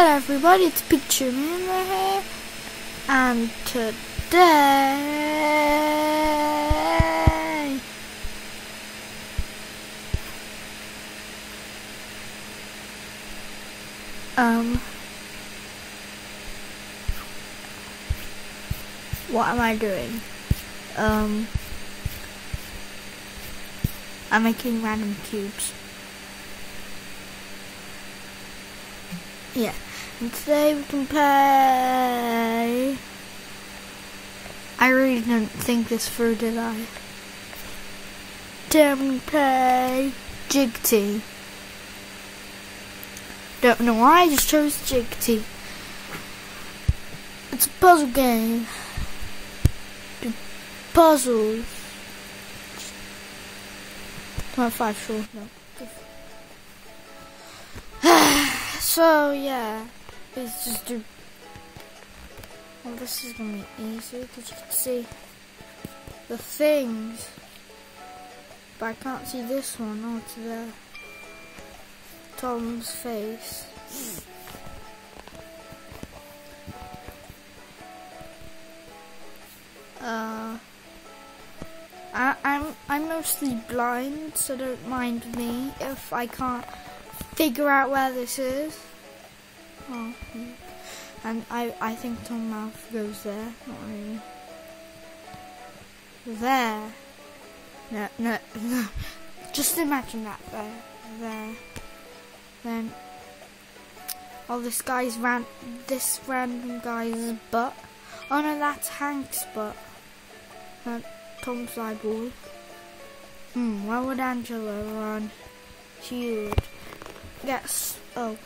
Hello everybody, it's Pikachu Mim here, and today um what am I doing? Um I'm making random cubes. Yeah. And today we can play. I really didn't think this through, did I? Today we play Jigty. Don't know why I just chose Jigty. It's a puzzle game. Puzzles. Not five, sure. No. So yeah, let's just do. Well, this is gonna be easy because you can see the things, but I can't see this one. Oh, it's there. Tom's face. Uh, I, I'm I'm mostly blind, so don't mind me if I can't figure out where this is. Oh, and I I think Tom Mouth goes there. Not really. There. No, no, no. Just imagine that there, there. Then, oh, this guy's ran, this random guy's butt. Oh no, that's Hank's butt. That Tom's eyeball. Hmm, why would Angela run? She would. Yes. Oh.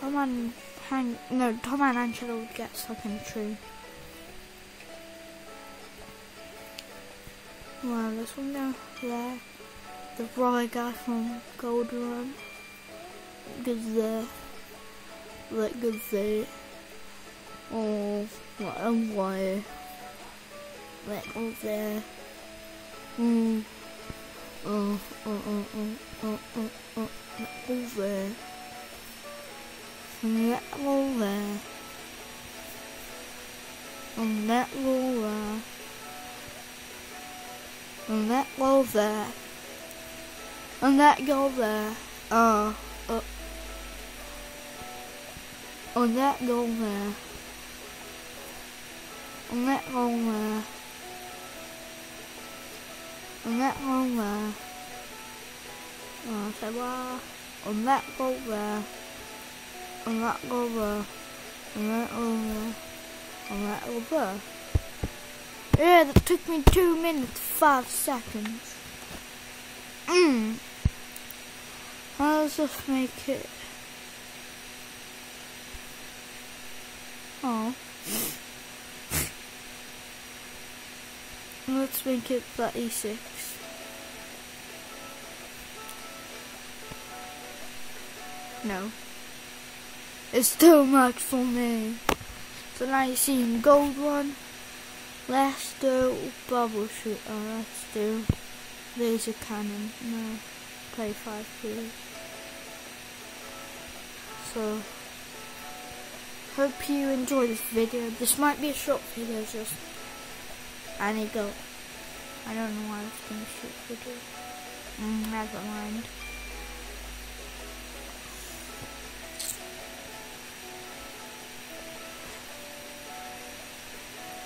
Tom and Hank. No, Tom and Angela would get stuck in a tree. Wow, this one down there. The brother guy from Gold Run. Goes there. Like goes there. Oh, what a wire. Like go there. Hmm. Oh, oh, oh, oh, oh, oh, oh. Over. That over. And that over. And that go there. And that go there. Uh, uh. And that go there. And that go there. And that go there. Uh, say bye. On that go there. On that go On that go there. On that go there. Yeah, that took me two minutes, five seconds. Mmm. Let's just make it. Oh. Let's make it 36. No. It's too much for me. So now you see Gold Run. Let's do bubble shooter. Let's do laser cannon. No. Play five please. So hope you enjoy this video. This might be a short video just I need go. I don't know why it's gonna shoot video. Mm, never mind.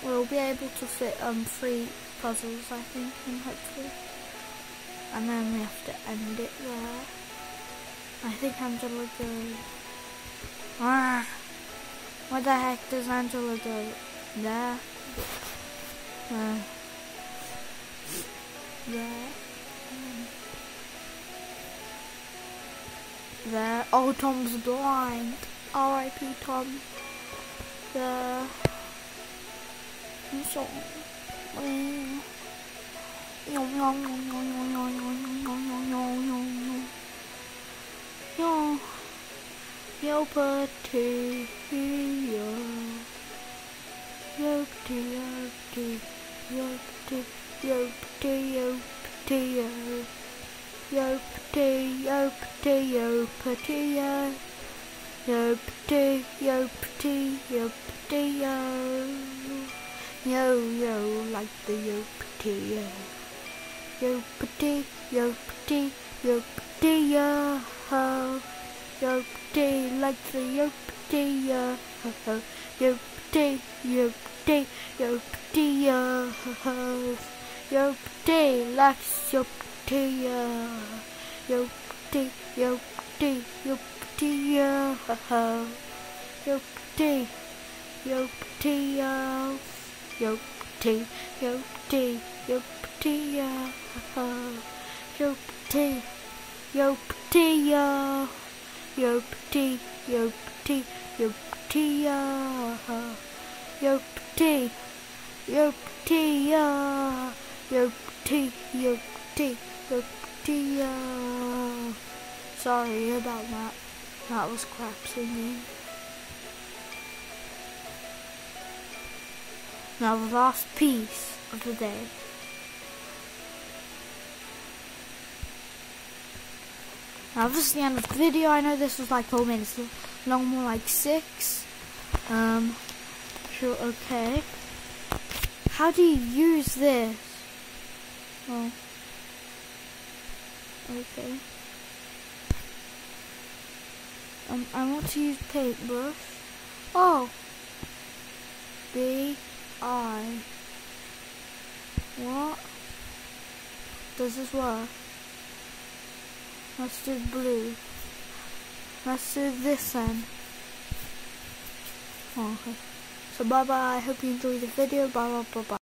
We'll be able to fit um three puzzles, I think, and hopefully. And then we have to end it there. I think Angela goes. Ah! Where the heck does Angela go? There. Uh, there. There. Oh, Tom's blind. R.I.P. Tom. There. I'm so. Yo, yo, potato. Yo, potato, yo, potato, yo, potato, potato. Yo, potato, potato, potato. yo pity, yo pity, yo pity, yo. Yo, yo, like the yo pity, yo. Yo pity, yo pity, yo pity, yo. Yo like the yo pity, yo. Yo pity, yo pity, yo pity, yo. Yo pity, like the yo pity, yo. Yo pity, yo pity, yo pity, yo. Yo pity, yo pity, yo. Yo pity, yo pity, yo pity, yo. Yo pity, yo pity, yo. Yo pity, yo pity, yo pity, yo. Yo pity, yo pity, yo. Yo pity, yo pity, yo pity, yo. Sorry about that. That was crap singing. Now the last piece of the day. Now this is the end of the video. I know this was like four minutes long, more like six. Um, sure, okay. How do you use this? Oh. Okay. Um, I want to use paintbrush. Oh. B I. What? Does this work? Let's do blue. Let's do this then. Oh, okay. So bye bye. I hope you enjoyed the video. Bye bye bye bye.